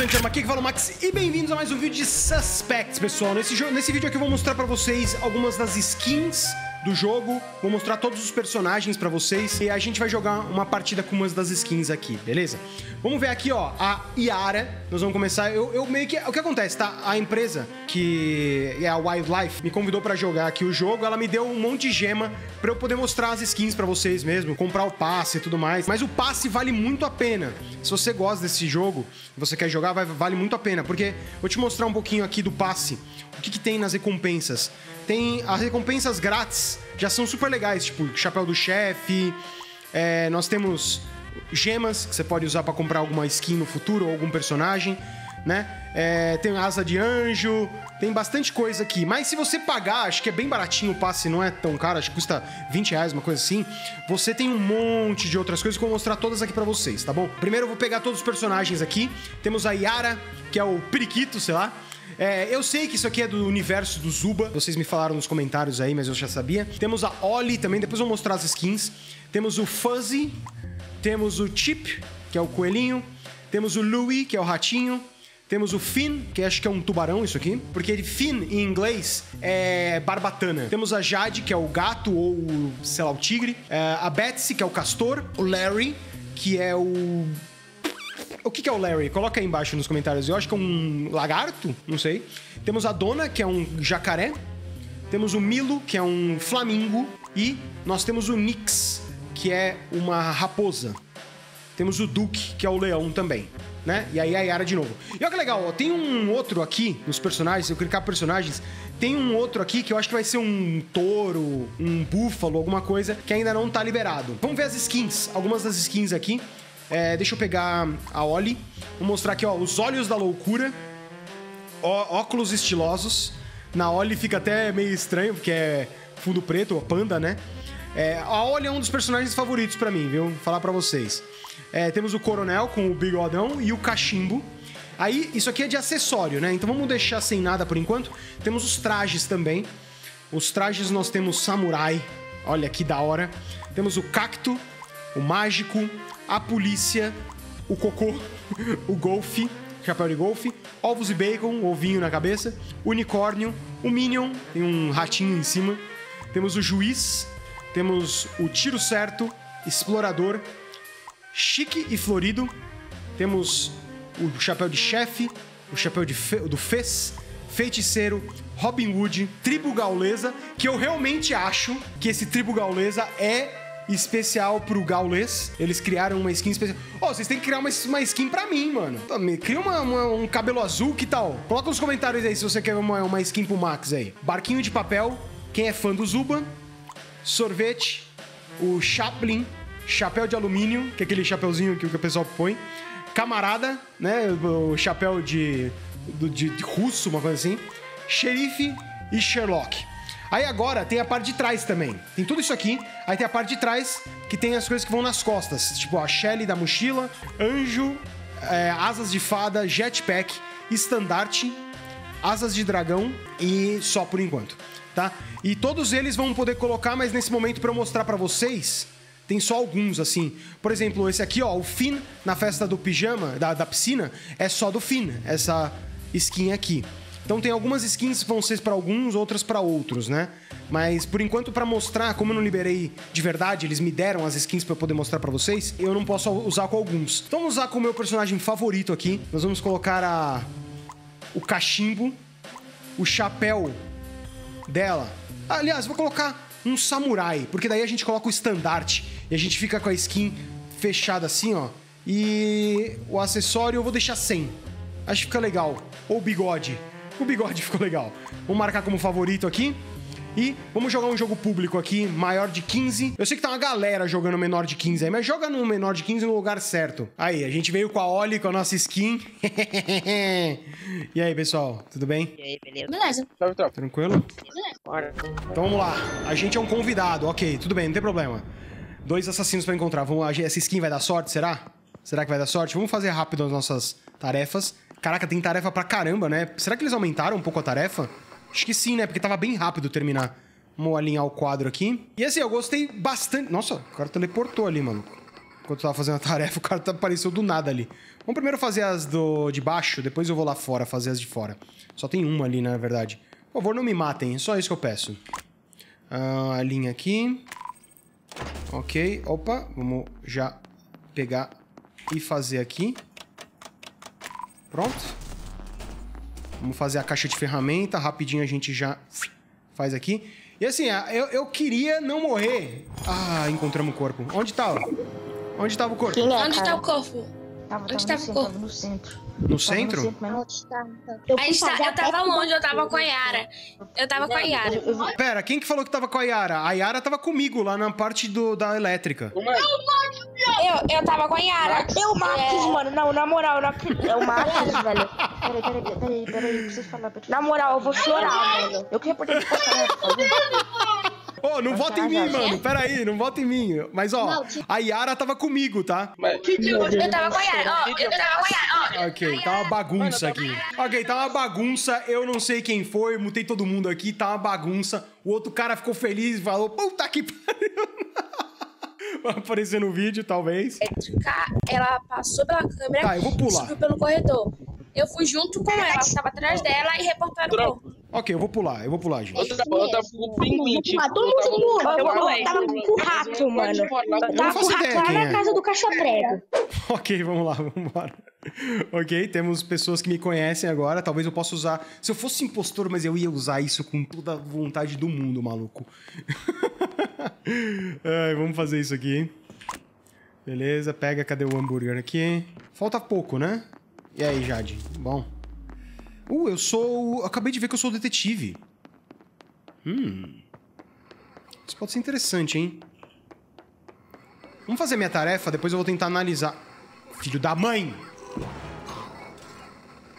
Arma aqui que fala o Max e bem-vindos a mais um vídeo de Suspects, pessoal. Nesse, nesse vídeo aqui eu vou mostrar pra vocês algumas das skins do jogo, vou mostrar todos os personagens pra vocês e a gente vai jogar uma partida com umas das skins aqui, beleza? Vamos ver aqui, ó, a Yara. Nós vamos começar. Eu, eu meio que. O que acontece, tá? A empresa que é a Wildlife me convidou pra jogar aqui o jogo, ela me deu um monte de gema pra eu poder mostrar as skins pra vocês mesmo, comprar o passe e tudo mais. Mas o passe vale muito a pena. Se você gosta desse jogo, você quer jogar, vai- vale muito a pena, porque vou te mostrar um pouquinho aqui do passe. O que, que tem nas recompensas? Tem as recompensas grátis, já são super legais, tipo chapéu do chefe. é, nós temos gemas que você pode usar pra comprar alguma skin no futuro ou algum personagem, né? É, tem asa de anjo, tem bastante coisa aqui. Mas se você pagar, acho que é bem baratinho o passe, não é tão caro, acho que custa 20 reais, uma coisa assim. Você tem um monte de outras coisas que eu vou mostrar todas aqui pra vocês, tá bom? Primeiro eu vou pegar todos os personagens aqui. Temos a Yara, que é o periquito, sei lá. É, eu sei que isso aqui é do universo do Zuba. Vocês me falaram nos comentários aí, mas eu já sabia. Temos a Oli também, depois eu vou mostrar as skins. Temos o Fuzzy. Temos o Chip, que é o coelhinho. Temos o Louie, que é o ratinho. Temos o Finn, que acho que é um tubarão isso aqui. Porque ele, Finn, em inglês, é barbatana. Temos a Jade, que é o gato ou, sei lá, o tigre. É, a Betsy, que é o castor. O Larry, que é o o que, que é o Larry? Coloca aí embaixo nos comentários. Eu acho que é um lagarto, não sei. Temos a Dona, que é um jacaré. Temos o Milo, que é um flamingo. E nós temos o Nix, que é uma raposa. Temos o Duke, que é o leão também. Né? E aí a Yara de novo. E olha que legal, ó, tem um outro aqui nos personagens, se eu clicar personagens, tem um outro aqui que eu acho que vai ser um touro, um búfalo, alguma coisa, que ainda não tá liberado. Vamos ver as skins, algumas das skins aqui. É, deixa eu pegar a Oli. Vou mostrar aqui, ó, os olhos da loucura, ó- óculos estilosos. Na Oli fica até meio estranho, porque é fundo preto, ó, panda, né? É, a Oli é um dos personagens favoritos pra mim, viu? Vou falar pra vocês. É, temos o Coronel com o bigodão e o cachimbo. Aí, isso aqui é de acessório, né? Então vamos deixar sem nada por enquanto. Temos os trajes também. Os trajes nós temos samurai. Olha que da hora. Temos o cacto, o mágico, a polícia, o cocô, o golfe, chapéu de golfe, ovos e bacon, ovinho na cabeça, unicórnio, o minion, tem um ratinho em cima. Temos o juiz, temos o tiro certo, explorador, chique e florido. Temos o chapéu de chefe, o chapéu de fe- do fez, feiticeiro, Robin Hood, tribo gaulesa, que eu realmente acho que esse tribo gaulesa é especial pro gaulês. Eles criaram uma skin especial. Ó, vocês têm que criar uma, uma skin pra mim, mano. Cria uma- uma- um cabelo azul, que tal? Coloca nos comentários aí se você quer uma, uma skin pro Max aí. Barquinho de papel, quem é fã do Zuba, sorvete, o Chaplin, chapéu de alumínio, que é aquele chapeuzinho que o pessoal põe, camarada, né, o chapéu de, de, de russo, uma coisa assim, xerife e Sherlock. Aí agora tem a parte de trás também. Tem tudo isso aqui. Aí tem a parte de trás que tem as coisas que vão nas costas. Tipo a Shelly da mochila, anjo, é, asas de fada, jetpack, estandarte, asas de dragão e só por enquanto, tá? E todos eles vão poder colocar, mas nesse momento para eu mostrar para vocês, tem só alguns assim. Por exemplo, esse aqui, ó, o Finn na festa do pijama, da, da piscina, é só do Finn, essa skin aqui. Então tem algumas skins que vão ser para alguns, outras para outros, né? Mas por enquanto para mostrar, como eu não liberei de verdade, eles me deram as skins para poder mostrar para vocês, eu não posso usar com alguns. Então vamos usar com o meu personagem favorito aqui. Nós vamos colocar a o cachimbo, o chapéu dela. Aliás, vou colocar um samurai, porque daí a gente coloca o estandarte e a gente fica com a skin fechada assim, ó. E o acessório eu vou deixar sem. Acho que fica legal. Ou o bigode. O bigode ficou legal. Vamos marcar como favorito aqui. E vamos jogar um jogo público aqui, maior de 15. Eu sei que tá uma galera jogando menor de 15 aí, mas joga no menor de 15 no lugar certo. Aí, a gente veio com a Oli, com a nossa skin. e aí, pessoal, tudo bem? E aí, beleza? Beleza. Salve, tropa. Tranquilo? Bora. Então vamos lá. A gente é um convidado, ok, tudo bem, não tem problema. Dois assassinos pra encontrar. Vamos, essa skin vai dar sorte, será? Será que vai dar sorte? Vamos fazer rápido as nossas tarefas. Caraca, tem tarefa pra caramba, né? Será que eles aumentaram um pouco a tarefa? Acho que sim, né? Porque tava bem rápido terminar. Vamos alinhar o quadro aqui. E assim, eu gostei bastante. Nossa, o cara teleportou ali, mano. Enquanto eu tava fazendo a tarefa, o cara tá- apareceu do nada ali. Vamos primeiro fazer as do de baixo, depois eu vou lá fora fazer as de fora. Só tem uma ali, na verdade. Por favor, não me matem, é só isso que eu peço. Ah, a linha aqui. Ok, opa, vamos já pegar e fazer aqui. Pronto. Vamos fazer a caixa de ferramenta, rapidinho a gente já faz aqui. E assim, eu, eu queria não morrer. Ah, encontramos o corpo. Onde tava? Onde tava o corpo? Quem é, Onde cara? tá o corpo? Tava, Onde tava, tava no o centro, corpo? tava no centro. No Tava centro? no mas não- Eu A fui gente tá- eu a tava longe, eu tava com a Yara. Eu tava com a Yara. Pera, quem que falou que tava com a Yara? A Yara tava comigo lá na parte do, da elétrica. Eu, eu tava com a Yara. É o Marcos, mano. Não, na moral, eu não acredito. É o Marcos, velho. Peraí, peraí, peraí, peraí, eu preciso falar. pra ti. Na moral, eu vou chorar, velho. Eu queria poder passar por favor. Ô, não vota em mim, mano. Pera aí, não vota em mim. Mas, ó, Não, a Yara tava comigo, tá? Eu tava com a Yara. Ó, eu tava com a Yara. Ó, Ok, tá uma bagunça aqui. Ok, tá uma bagunça. Eu não sei quem foi, mutei todo mundo aqui, tá uma bagunça. O outro cara ficou feliz e falou: Puta que pariu. Vai aparecer no vídeo, talvez. Ela passou pela câmera Tá, eu vou pular. e subiu pelo corredor. Eu fui junto com ela, ela tava atrás dela e reportaram o corpo. Ok, eu vou pular, eu vou pular, gente. Eu tava, eu tava com o pinguim, tipo, todo mundo eu tava- pula. Eu, eu tava- eu tava com o rato, mano. Eu tava com o rato lá na é. casa do caixa prego. Ok, vamos lá, vamos embora. Ok, temos pessoas que me conhecem agora. Talvez eu possa usar. Se eu fosse impostor, mas eu ia usar isso com toda a vontade do mundo, maluco. Ai, vamos fazer isso aqui. Beleza, pega, cadê o hambúrguer aqui? Falta pouco, né? E aí, Jade? Bom. Uh, eu sou. Acabei de ver que eu sou o detetive. Hum. Isso pode ser interessante, hein? Vamos fazer minha tarefa, depois eu vou tentar analisar. Filho da mãe!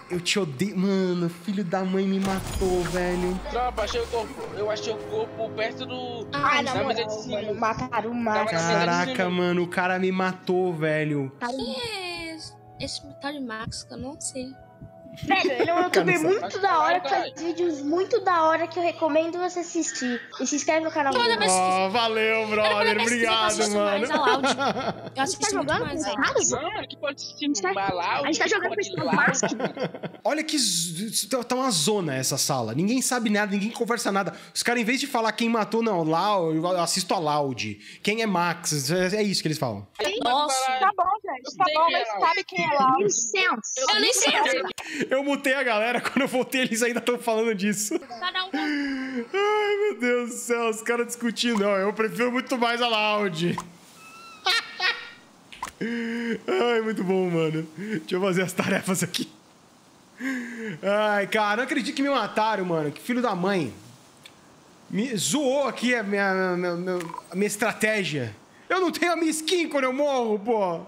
Eu te odeio. Mano, filho da mãe me matou, velho. Tropa, achei o corpo. Eu achei o corpo perto do. Ah, na de moral, cima. mano. Mataram o Marcos. Caraca, mano, o cara me matou, velho. Quem é esse- esse tal de Max que eu não sei? Velho, ele é um youtuber muito da hora que faz vídeos muito da hora que eu recomendo você assistir. E se inscreve no canal Toda dele. vez que Oh, valeu, brother. Que eu Obrigado, mano. Loud. Eu Você tá assisto muito jogando mais? Não, que pode assistir A gente tá- Balau. a gente tá jogando com esse Mask. Olha que z- tá tá uma zona essa sala. Ninguém sabe nada, ninguém conversa nada. Os caras, em vez de falar quem matou, não, lá eu assisto a Loud. Quem é Max? É é isso que eles falam. Nossa. Tá bom, gente. Tá bom, mas sabe quem é lá? Licença. Eu nem sei. Eu mutei a galera, quando eu voltei, eles ainda estão falando disso. Cada um. Ai, meu Deus do céu, os caras discutindo. Não, eu prefiro muito mais a Loud. Ai, muito bom, mano. Deixa eu fazer as tarefas aqui. Ai, cara, não acredito que me mataram, mano. Que filho da mãe. Me zoou aqui a minha, minha, minha- a minha estratégia. Eu não tenho a minha skin quando eu morro, pô.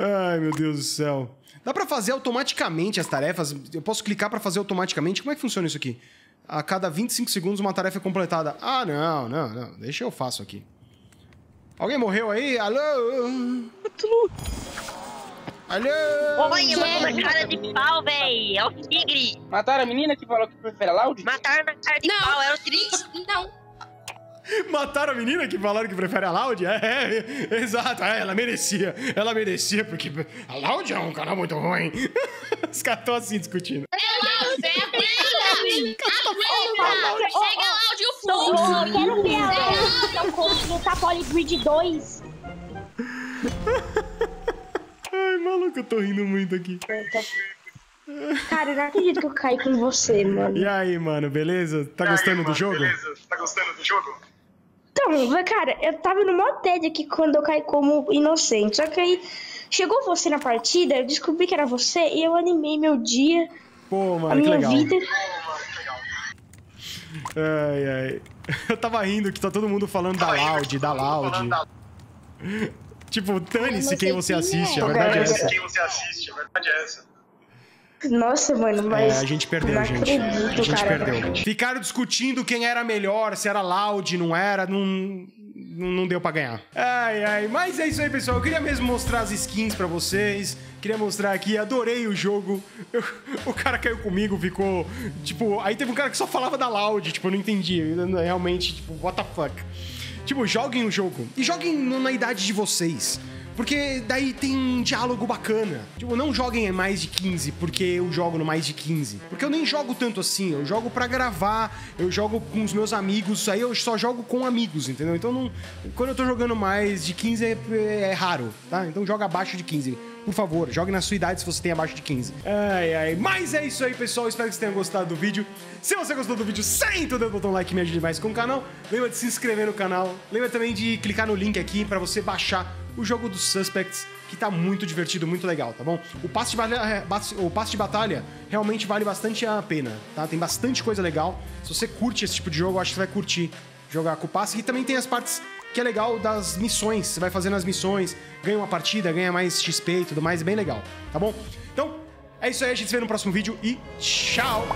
Ai, meu Deus do céu. Dá pra fazer automaticamente as tarefas? Eu posso clicar pra fazer automaticamente? Como é que funciona isso aqui? A cada 25 segundos uma tarefa é completada. Ah, não, não, não. Deixa eu faço aqui. Alguém morreu aí? Alô? Alô? Oi, eu vou na cara de pau, véi. É o tigre. Mataram a menina que falou que prefere Loud? Mataram na cara de Não. pau, é o tigre. Não. Mataram a menina que falaram que prefere a Loud? É, é, é, exato. É, ela merecia. Ela merecia, porque a Loud é um canal muito ruim. Os caras estão assim discutindo. Chega lá, o Eu fluxo. quero ver a então como tá Polygrid 2. Ai, maluco, eu tô rindo muito aqui. Cara, eu não acredito que eu caí com você, mano. E aí, mano, beleza? Tá gostando do jogo? Tá gostando do jogo? Então, cara, eu tava no mó TED aqui quando eu caí como inocente. Só que aí chegou você na partida, eu descobri que era você e eu animei meu dia, Pô, a mano, que minha legal. vida. Ai, ai. Eu tava rindo que tá todo mundo falando da Loud, da Loud. Tipo, dane-se quem você assiste, a verdade é essa. Quem você assiste, a verdade é essa. Nossa, mano, É, mas. a gente perdeu, não gente. A acredito, gente cara. perdeu. Ficaram discutindo quem era melhor, se era Loud, não era, não, não, deu pra ganhar. Ai, ai, mas é isso aí, pessoal. Eu queria mesmo mostrar as skins pra vocês. Queria mostrar aqui, adorei o jogo. Eu- o cara caiu comigo, ficou. Tipo, aí teve um cara que só falava da Loud, tipo, eu não entendi. Realmente, tipo, what the fuck. Tipo, joguem o jogo. E joguem na idade de vocês. Porque daí tem um diálogo bacana. Tipo, não joguem em mais de 15, porque eu jogo no mais de 15. Porque eu nem jogo tanto assim. Eu jogo pra gravar, eu jogo com os meus amigos. Aí eu só jogo com amigos, entendeu? Então, não, quando eu tô jogando mais de 15 é, é raro, tá? Então joga abaixo de 15. Por favor, jogue na sua idade se você tem abaixo de 15. Ai, ai. Mas é isso aí, pessoal. Espero que vocês tenham gostado do vídeo. Se você gostou do vídeo, senta o dedo botão like me ajude mais com o canal. Lembra de se inscrever no canal. Lembra também de clicar no link aqui pra você baixar o jogo dos Suspects, que tá muito divertido, muito legal, tá bom? O passe de, batalha, o passe de batalha realmente vale bastante a pena, tá? Tem bastante coisa legal. Se você curte esse tipo de jogo, acho que você vai curtir jogar com o passe. E também tem as partes que é legal das missões. Você vai fazendo as missões, ganha uma partida, ganha mais XP e tudo mais, é bem legal, tá bom? Então, é isso aí, a gente se vê no próximo vídeo e tchau!